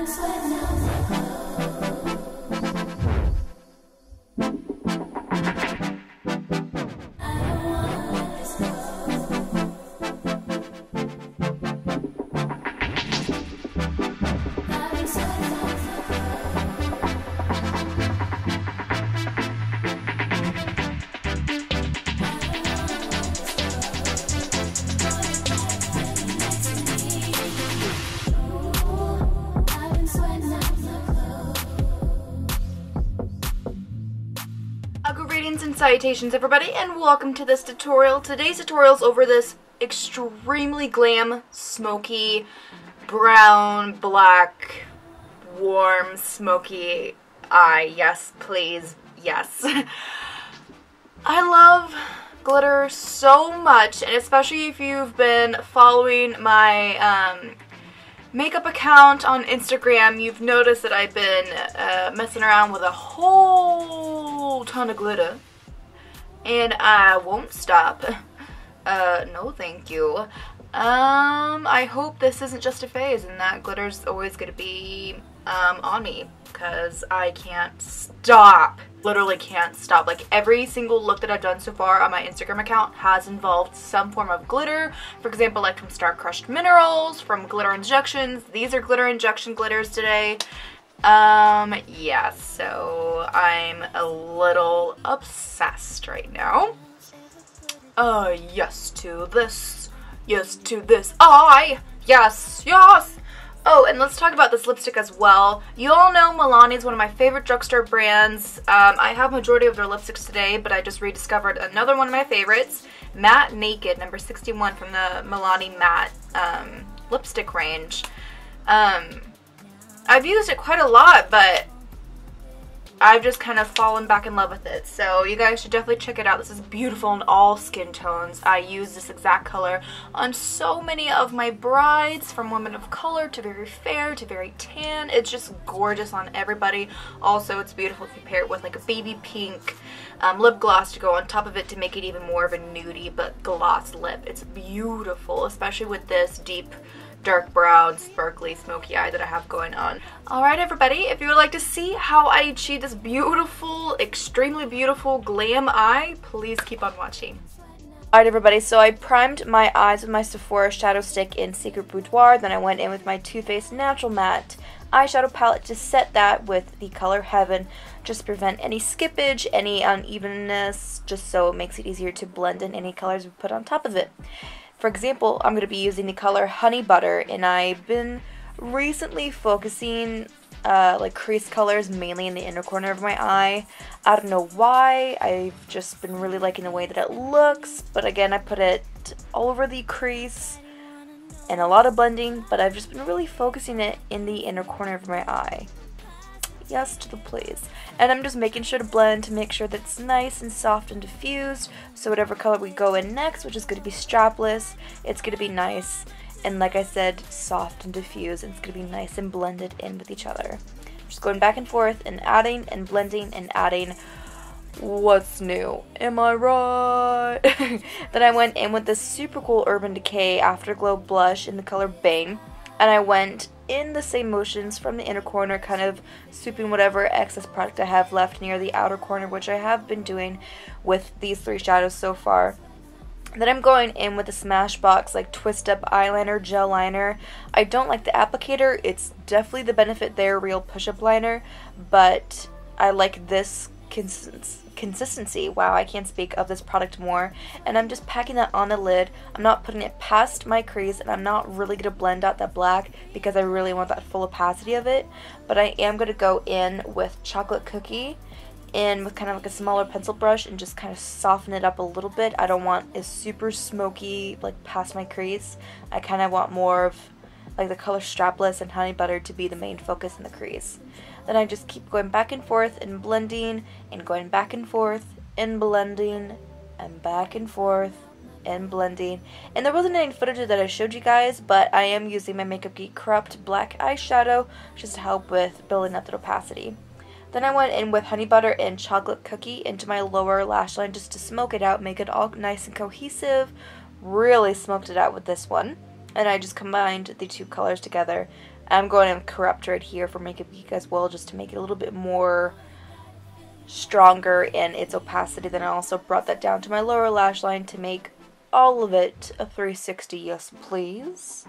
And salutations everybody and welcome to this tutorial. Today's tutorial is over this extremely glam, smoky, brown, black, warm, smoky eye. Yes, please. Yes. I love glitter so much and especially if you've been following my um, makeup account on Instagram, you've noticed that I've been uh, messing around with a whole ton of glitter. And I won't stop. Uh, no thank you. Um, I hope this isn't just a phase and that glitter's always gonna be um, on me because I can't stop. Literally can't stop. Like every single look that I've done so far on my Instagram account has involved some form of glitter. For example, like from Star Crushed Minerals, from Glitter Injections. These are glitter injection glitters today. Um, yeah, so I'm a little obsessed right now. Uh, yes to this. Yes to this. I. Yes, yes. Oh, and let's talk about this lipstick as well. You all know Milani is one of my favorite drugstore brands. Um, I have majority of their lipsticks today, but I just rediscovered another one of my favorites, Matte Naked, number 61 from the Milani Matte um, lipstick range. Um, I've used it quite a lot, but I've just kind of fallen back in love with it. So you guys should definitely check it out. This is beautiful in all skin tones. I use this exact color on so many of my brides, from women of color to very fair to very tan. It's just gorgeous on everybody. Also, it's beautiful if you pair it with like a baby pink um, lip gloss to go on top of it to make it even more of a nudie but gloss lip. It's beautiful, especially with this deep dark brown, sparkly, smoky eye that I have going on. Alright everybody, if you would like to see how I achieve this beautiful, extremely beautiful glam eye, please keep on watching. Alright everybody, so I primed my eyes with my Sephora Shadow Stick in Secret Boudoir, then I went in with my Too Faced Natural Matte eyeshadow palette to set that with the color Heaven, just prevent any skippage, any unevenness, just so it makes it easier to blend in any colors we put on top of it. For example, I'm going to be using the color Honey Butter, and I've been recently focusing uh, like crease colors mainly in the inner corner of my eye. I don't know why, I've just been really liking the way that it looks, but again I put it all over the crease and a lot of blending, but I've just been really focusing it in the inner corner of my eye yes to the please. And I'm just making sure to blend to make sure that it's nice and soft and diffused. So whatever color we go in next, which is going to be strapless, it's going to be nice. And like I said, soft and diffused. And it's going to be nice and blended in with each other. Just going back and forth and adding and blending and adding what's new am i right then i went in with this super cool urban decay afterglow blush in the color bang and i went in the same motions from the inner corner, kind of swooping whatever excess product I have left near the outer corner, which I have been doing with these three shadows so far. Then I'm going in with the Smashbox like twist up eyeliner, gel liner. I don't like the applicator. It's definitely the benefit They're, real push up liner, but I like this consistency consistency, wow, I can't speak of this product more, and I'm just packing that on the lid. I'm not putting it past my crease, and I'm not really going to blend out that black because I really want that full opacity of it, but I am going to go in with Chocolate Cookie in with kind of like a smaller pencil brush and just kind of soften it up a little bit. I don't want a super smoky, like past my crease. I kind of want more of like the color Strapless and Honey Butter to be the main focus in the crease. Then I just keep going back and forth and blending and going back and forth and blending and back and forth and blending. And there wasn't any footage that I showed you guys, but I am using my Makeup Geek Corrupt Black Eyeshadow just to help with building up the opacity. Then I went in with Honey Butter and Chocolate Cookie into my lower lash line just to smoke it out, make it all nice and cohesive. Really smoked it out with this one. And I just combined the two colors together I'm going to corrupt right here for Makeup Geek as well, just to make it a little bit more stronger in its opacity. Then I also brought that down to my lower lash line to make all of it a 360, yes please.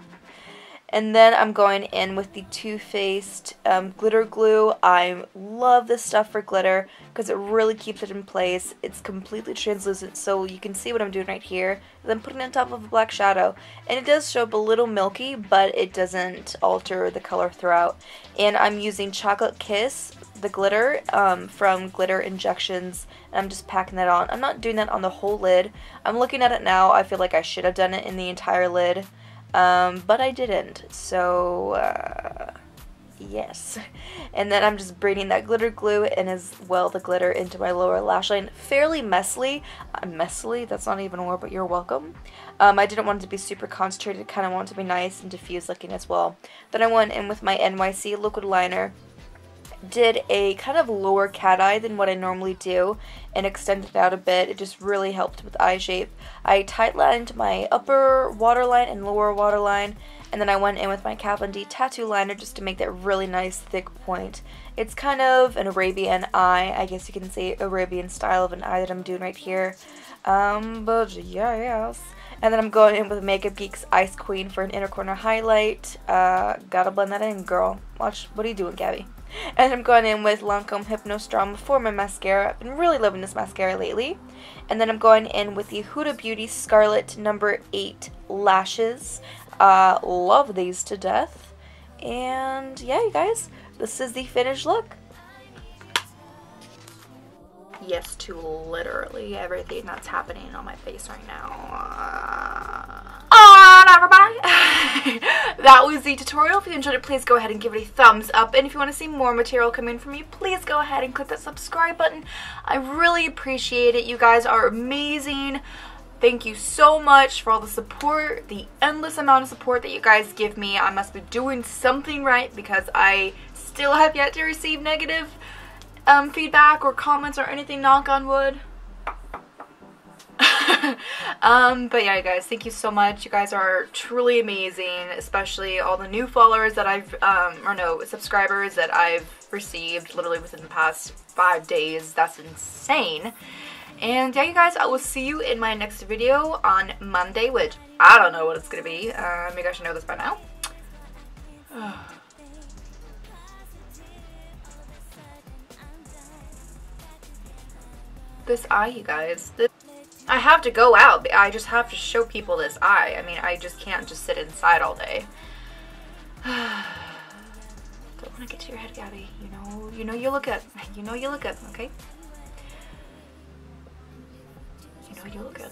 And then I'm going in with the Too Faced um, glitter glue. I love this stuff for glitter because it really keeps it in place. It's completely translucent so you can see what I'm doing right here. Then putting it on top of a black shadow. And it does show up a little milky but it doesn't alter the color throughout. And I'm using Chocolate Kiss, the glitter um, from Glitter Injections. And I'm just packing that on. I'm not doing that on the whole lid. I'm looking at it now. I feel like I should have done it in the entire lid. Um, but I didn't, so, uh, yes. And then I'm just braiding that glitter glue and as well the glitter into my lower lash line fairly messily. Uh, messily, that's not even a word, but you're welcome. Um, I didn't want it to be super concentrated, kind of want it to be nice and diffused looking as well. Then I went in with my NYC liquid liner did a kind of lower cat eye than what I normally do and extended out a bit. It just really helped with eye shape. I tight lined my upper waterline and lower waterline and then I went in with my Kat D tattoo liner just to make that really nice thick point. It's kind of an Arabian eye, I guess you can say Arabian style of an eye that I'm doing right here. Um, but yeah, yes. And then I'm going in with Makeup Geek's Ice Queen for an inner corner highlight. Uh, gotta blend that in, girl. Watch, what are you doing, Gabi? And I'm going in with Lancome Hypnose Drama for my mascara. I've been really loving this mascara lately. And then I'm going in with the Huda Beauty Scarlet number 8 lashes. Uh, love these to death. And yeah, you guys, this is the finished look. Yes to literally everything that's happening on my face right now. Uh, everybody. that was the tutorial. If you enjoyed it, please go ahead and give it a thumbs up. And if you want to see more material coming from me, please go ahead and click that subscribe button. I really appreciate it. You guys are amazing. Thank you so much for all the support, the endless amount of support that you guys give me. I must be doing something right because I still have yet to receive negative um, feedback or comments or anything, knock on wood. um, but yeah, guys, thank you so much. You guys are truly amazing, especially all the new followers that I've, um, or no, subscribers that I've received literally within the past five days. That's insane. And yeah, you guys, I will see you in my next video on Monday, which I don't know what it's going to be. Uh, maybe I should know this by now. this eye, you guys. This I have to go out. I just have to show people this eye. I mean, I just can't just sit inside all day. Don't want to get to your head, Gabi. You know, you know you look good. You know you look good, okay? You know you look good.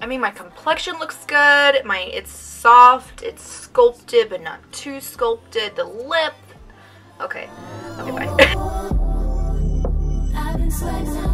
I mean, my complexion looks good. My It's soft. It's sculpted, but not too sculpted. The lip. Okay. Okay, bye. Sweat,